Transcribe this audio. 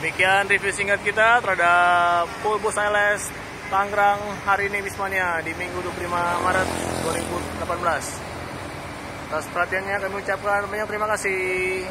Demikian review singkat kita terhadap full bus Tangerang hari ini Bismania di Minggu 25 Maret 2018. Atas perhatiannya kami ucapkan banyak terima kasih.